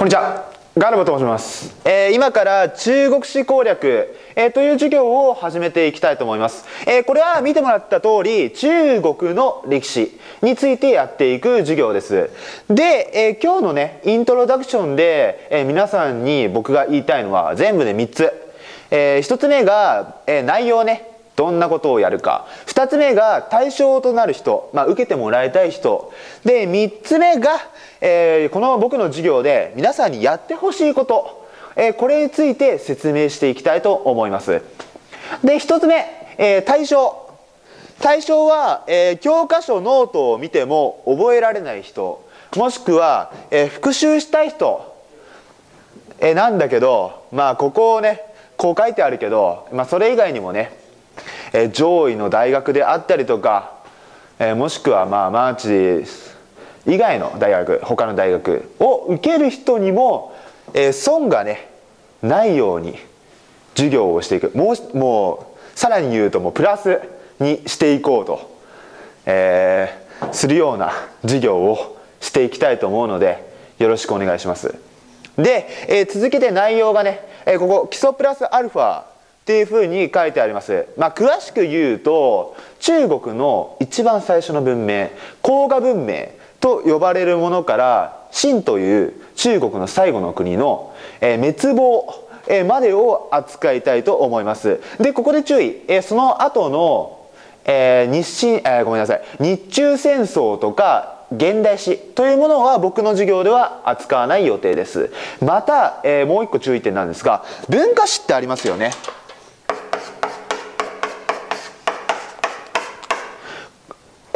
こんにちは。ガルバと申します、えー、今から中国史攻略、えー、という授業を始めていきたいと思います、えー、これは見てもらった通り中国の歴史についてやっていく授業です。で、え今日のねイントロダクションで、え皆さんに僕が言いたいのは全部で3つ、え1つ目が、え内容ね。どんなことをやるか。2つ目が対象となる人、まあ、受けてもらいたい人。で3つ目が、えー、この僕の授業で皆さんにやってほしいこと、えー、これについて説明していきたいと思います。で1つ目、えー、対象。対象は、え教科書ノートを見ても覚えられない人。もしくは、え復習したい人、えなんだけどまあここをねこう書いてあるけど、まあ、それ以外にもねえ、上位の大学であったりとか、え、もしくはまあマーチ以外の大学他の大学を受ける人にも、え、損がねないように授業をしていくもうもうさらに言うともうプラスにしていこうと、えー、するような授業をしていきたいと思うのでよろしくお願いします。で、えー、続けて内容がね、えー、ここ基礎プラスアルファっていうふうに書いてあります。まあ、詳しく言うと中国の一番最初の文明黄河文明と呼ばれるものから秦という中国の最後の国の、え滅亡までを扱いたいと思います。でここで注意、えその後のえー、日清、えー、ごめんなさい日中戦争とか現代史というものは僕の授業では扱わない予定ですまた、えー、もう一個注意点なんですが文化史ってありますよね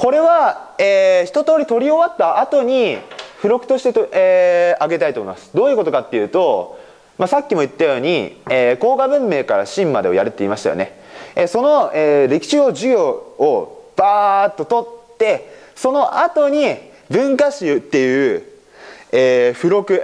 これは、えー、一通り取り終わった後に付録としてと、えー、挙げたいと思います。どういうことかっていうと、まあ、さっきも言ったように、えー、黄河文明から秦までをやるって言いましたよね、えー、その、えー、歴史を授業をバーッと取ってその後に文化史っていう、えー、付録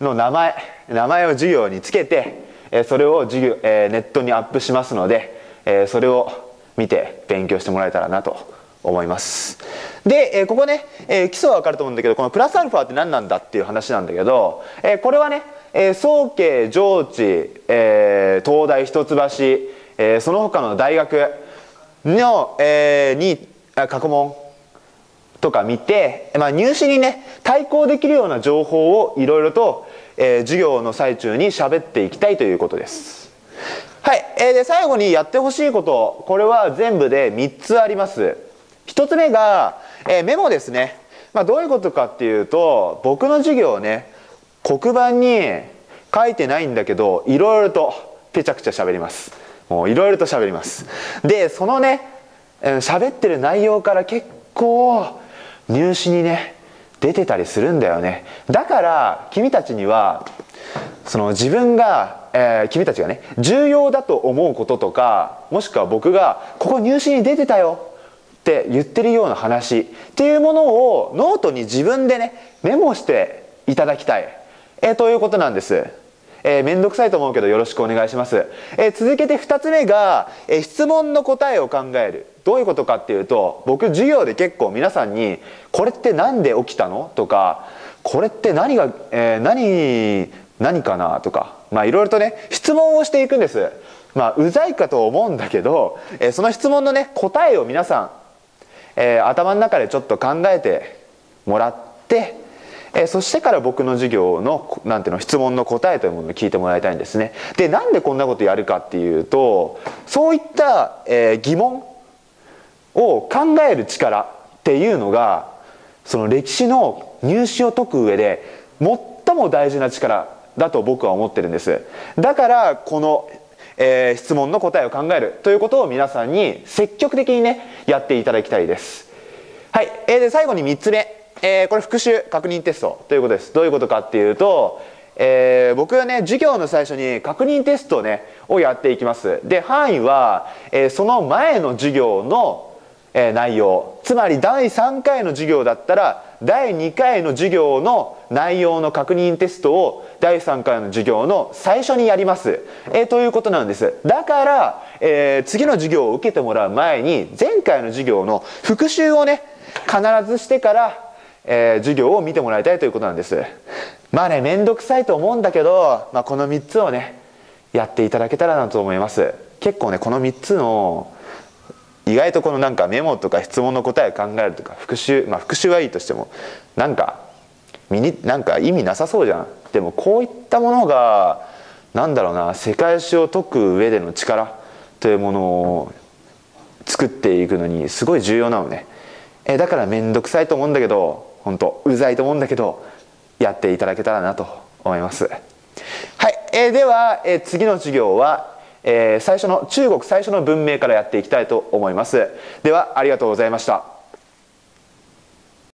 の名前名前を授業につけて、えー、それを授業、えー、ネットにアップしますので、えー、それを見て勉強してもらえたらなと思います。で、えー、ここね、えー、基礎は分かると思うんだけどこのプラスアルファって何なんだっていう話なんだけど、えー、これはね、えー、早慶上智、えー、東大一橋、えー、その他の大学の、えー、に過去問とか見て、まあ、入試にね対抗できるような情報をいろいろと、えー、授業の最中に喋っていきたいということです。はい、えー、で最後にやってほしいことこれは全部で3つあります。1つ目が、えー、メモですね、まあ、どういうことかっていうと僕の授業ね黒板に書いてないんだけどいろいろとぺちゃくちゃ喋ります。もういろいろと喋ります。でそのね喋ってる内容から結構入試にね出てたりするんだよね。だから君たちにはその自分が、えー、君たちがね重要だと思うこととかもしくは僕がここ入試に出てたよって言ってるような話っていうものをノートに自分でねメモしていただきたい、えー、ということなんです。えー、めんどくさいと思うけどよろしくお願いします。えー、続けて2つ目が、えー、質問の答えを考える。どういうことかっていうと僕授業で結構皆さんに「これって何で起きたの?」とか「これって何が、えー、何何かな?」とかまあいろいろとね質問をしていくんです。まあうざいかと思うんだけど、えー、その質問のね答えを皆さんえー、頭の中でちょっと考えてもらって、えー、そしてから僕の授業のなんていうの質問の答えというものを聞いてもらいたいんですね。でなんでこんなことやるかっていうとそういった、えー、疑問を考える力っていうのがその歴史の入試を解く上で最も大事な力だと僕は思ってるんです。だからこのえー、質問の答えを考えるということを皆さんに積極的にねやっていただきたいです。はい、えー、で最後に3つ目、えー、これ復習確認テストということです。どういうことかっていうと、えー、僕はね授業の最初に確認テストねをやっていきます。で範囲は、えー、その前の授業のえ内容つまり第3回の授業だったら第2回の授業の内容の確認テストを第3回の授業の最初にやります、えー、ということなんです。だから、えー、次の授業を受けてもらう前に前回の授業の復習をね必ずしてから、えー、授業を見てもらいたいということなんです。まあね面倒くさいと思うんだけど、まあ、この3つをねやっていただけたらなと思います。結構ねこの3つの意外とこのなんかメモとか質問の答えを考えるとか復習まあ復習はいいとしてもなんか身になんか意味なさそうじゃん。でもこういったものがなんだろうな世界史を解く上での力というものを作っていくのにすごい重要なのね。えだから面倒くさいと思うんだけど本当うざいと思うんだけどやっていただけたらなと思います。はい、え、では、え、次の授業は、えー、最初の中国最初の文明からやっていきたいと思います。ではありがとうございました。